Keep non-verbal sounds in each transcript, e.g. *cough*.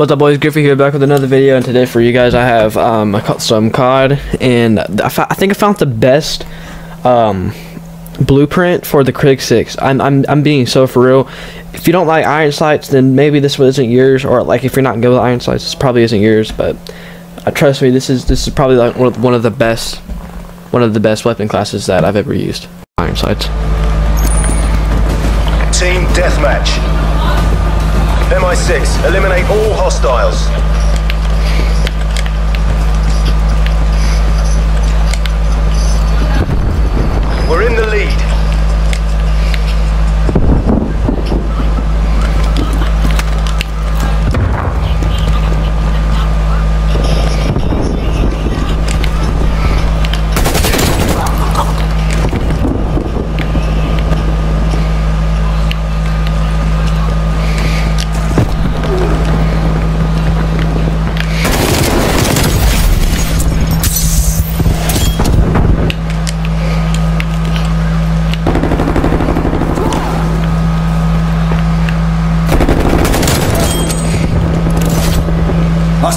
What's up boys, Griffy here back with another video and today for you guys I have um, some COD and I, I think I found the best um, blueprint for the Krig 6. I'm, I'm, I'm being so for real. If you don't like iron sights then maybe this one isn't yours or like if you're not good with iron sights this probably isn't yours but uh, trust me this is this is probably like one of the best one of the best weapon classes that I've ever used. Iron sights. Team deathmatch. MI6, eliminate all hostiles.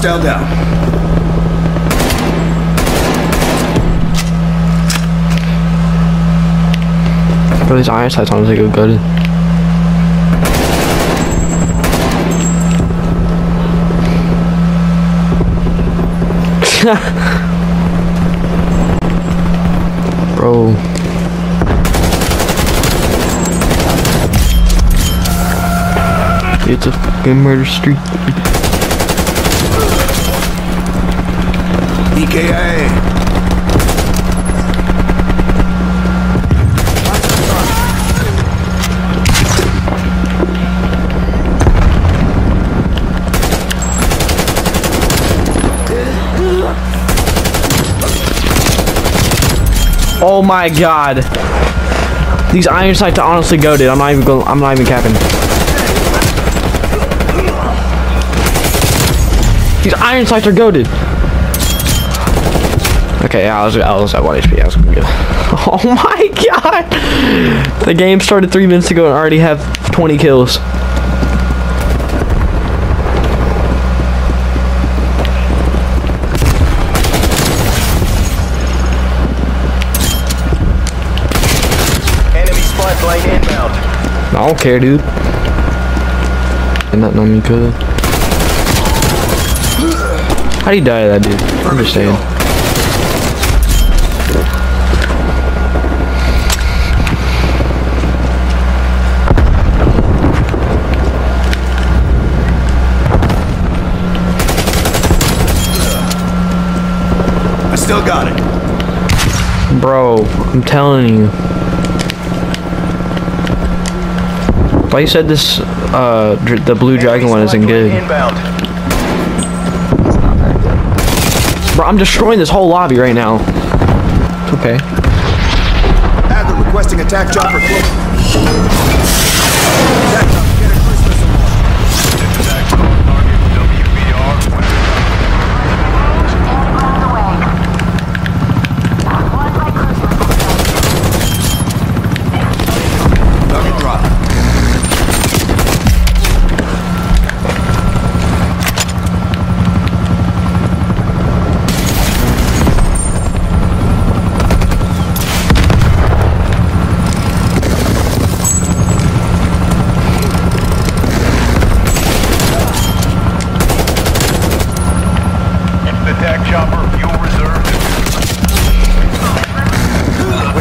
Hostile down. Bro, these iron sights honestly go good. *laughs* Bro. It's a fucking murder street. EKA. Oh my god. These iron sights are honestly goaded. I'm not even going I'm not even capping. These iron sights are goaded. Okay, I was I was at 1 HP. I was gonna *laughs* Oh my god! The game started three minutes ago and I already have 20 kills. Enemy spy inbound. I don't care, dude. And nothing on me could. How do you die to that dude? I'm just saying. Still got it. Bro, I'm telling you. Why you said this, uh, the blue dragon one isn't good? Inbound. Bro, I'm destroying this whole lobby right now. okay. Adler requesting attack chopper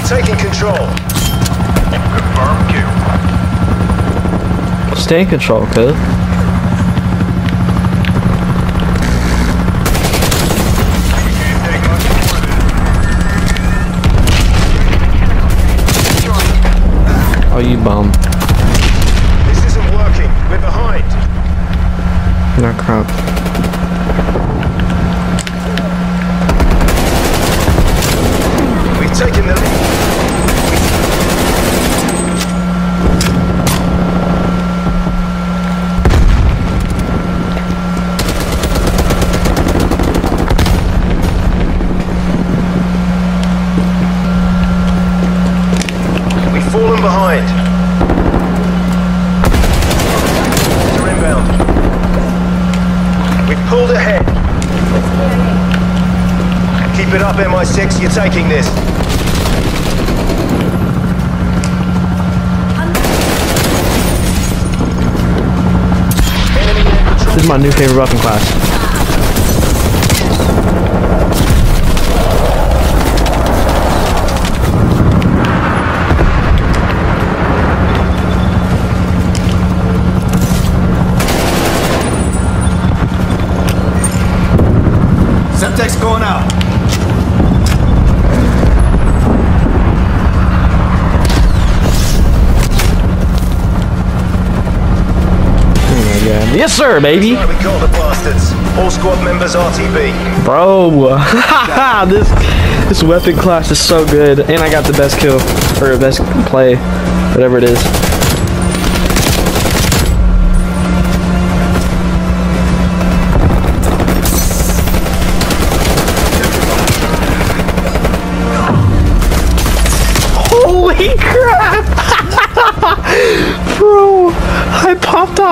taking control. Confirm kill. Stay in control, cuz. Oh, you bum. This isn't working. We're behind. No crap. Up, MI6. You're taking this. Enemy air patrol. This is my new favorite weapon class. Semtex going out. Yes, sir, baby. Right, we got the bastards. All squad members RTB. Bro, *laughs* this this weapon class is so good, and I got the best kill or best play, whatever it is.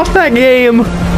Off that game.